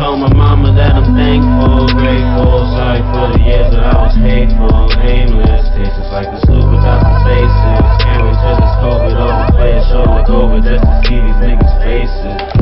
Told my mama that I'm thankful, grateful, sorry for the years that I was hateful, aimless. Tastes like the soup without the faces. Can't wait till this COVID over, play a show like over just to see these niggas' faces.